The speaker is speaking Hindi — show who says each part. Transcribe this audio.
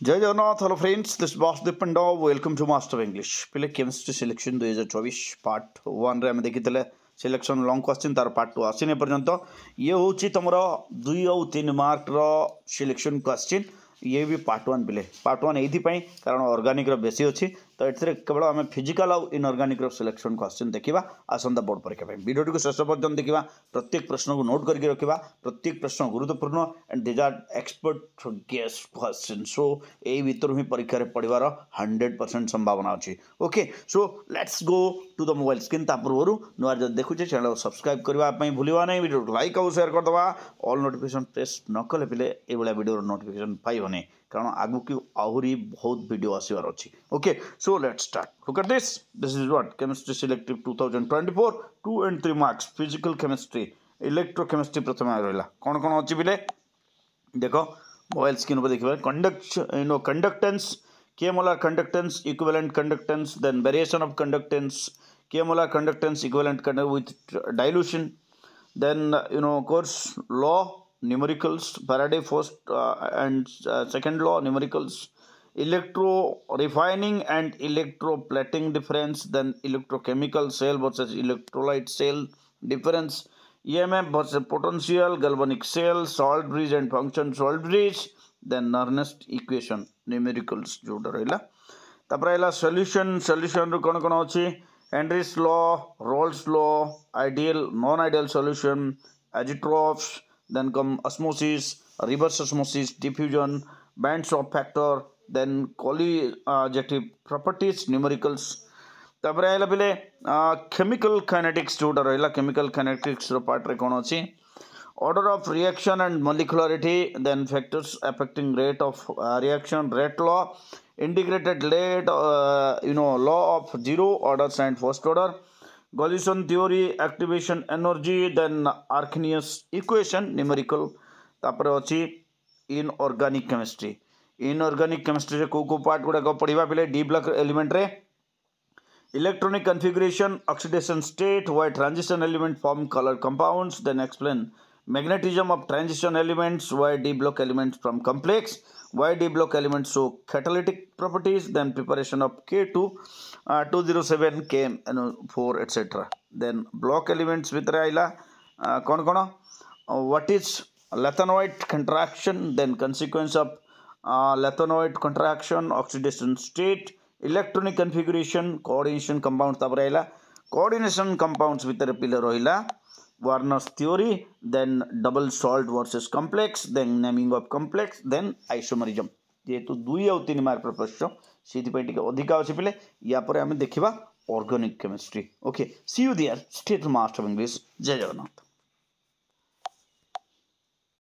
Speaker 1: जय Jagannath hello friends this Vasudev Panda welcome to master English पहले केमिस्ट्री सिलेक्शन दुई हज़ार चौबीस पार्ट वन रे देखी सिलेक्शन लंग क्वेश्चन तार पार्ट टू आसने पर्यंत. ये हूँ तुम दुई आउ तीन मार्क सिलेक्शन क्वेश्चन ये भी पार्ट वन पिले पार्ट वन ये कारण अर्गानिक बेसी अच्छी तो ये केवल आम फिजिकाल आउ इनअर्गानिक सिलेक्शन क्वेश्चन देखा आसंता बोर्ड परीक्षा भिडियो शेष पर्यटन देखा प्रत्येक प्रश्न को नोट करके रखा प्रत्येक प्रश्न गुरुत्वपूर्ण and these are expert guessed question so यही भितर ही परीक्षा पढ़वार हंड्रेड परसेंट संभावना अच्छी okay so let's go to the mobile screen ता पूर्व नुआ जब देखुचे चैनल सब्सक्राइब करने भूलवा नहीं वीडियो लाइक आउ सेयार करदे ऑल नोटिफिकेशन प्रेस न कले पे ये भिडियो नोटिफिकेशन ପାରିବନି କାରଣ ଆଗକୁ ଆହୁରି ବହୁତ ଭିଡ଼ିଓ ଆସିବାର ଅଛି okay so let start look at this this is what chemistry selective two thousand twenty four two and three marks physical chemistry electrochemistry ପ୍ରଥମେ ରହିଲା କ'ଣ କ'ଣ ଅଛି ବିଲେ ଦେଖ ମୋବାଇଲ୍ ସ୍କ୍ରିନ୍ ଉପରେ ଦେଖିବା conduct no conductance KMOLAR conductance, equivalent conductance, then variation of conductance, KMOLAR conductance, equivalent conductance with dilution, then, you know, of course, law, numericals, Faraday first uh, and uh, second law numericals, electro refining and electroplating difference, then electrochemical cell versus electrolyte cell difference, EMF versus potential, galvanic cell, salt bridge and function salt bridge, then Ernst equation numericals ଯୋଉଟା ରହିଲା ତାପରେ ହେଲା ସଲ୍ୟୁସନ୍ ସଲ୍ୟୁସନ୍ରୁ କ'ଣ କ'ଣ ଅଛି Henry's law, Raoult's law ideal non ideal then come osmosis, reverse osmosis, diffusion, band stop factor, then colligative properties, numericals. ତାପରେ ଆସିଲା ପିଲେ କେମିକାଲ କାଇନେଟିକ୍ସ ଯେଉଁଟା ରହିଲା କେମିକାଲ କାଇନେଟିକ୍ସର ପାର୍ଟରେ କ'ଣ ଅଛି order of reaction and molecularity then factors affecting rate of uh, reaction rate law integrated rate uh, you know law of zero orders and first order Gaussian theory activation energy then Arrhenius equation numerical ତାପରେ ଅଛି inorganic chemistry inorganic chemistry ରେ କୋଉ କୋଉ ପାର୍ଟ ଗୁଡ଼ାକ ପଢ଼ିବା ପିଲେ D block ଏଲିମେଣ୍ଟରେ electronic configuration oxidation state why transition element form color compounds then explain magnetism of transition elements why d block elements from complex why d block elements show catalytic properties then preparation of k2 uh, 207 came you know, 4 etc then block elements with raila uh, kon uh, what is lethanoid contraction then consequence of uh, lethanoid contraction oxidation state electronic configuration coordination compounds coordination compounds with the pillar rohila Warner's theory, then double salt versus complex, then naming of complex, then isomerism. ଯେହେତୁ ଦୁଇ ଆଉ ତିନି ମାର୍କର ପ୍ରଶ୍ନ ସେଇଥିପାଇଁ ଟିକେ ଅଧିକା ଅଛି ପିଲେ ୟା ପରେ ଆମେ ଦେଖିବା organic chemistry okay see you there state master English Jay Jagannath